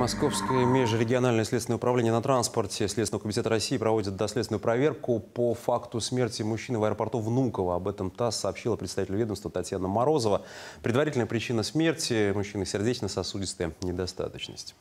Московское межрегиональное следственное управление на транспорте Следственного комитета России проводит доследственную проверку по факту смерти мужчины в аэропорту Внуково. Об этом ТАСС сообщила представитель ведомства Татьяна Морозова. Предварительная причина смерти мужчины – сердечно-сосудистая недостаточность.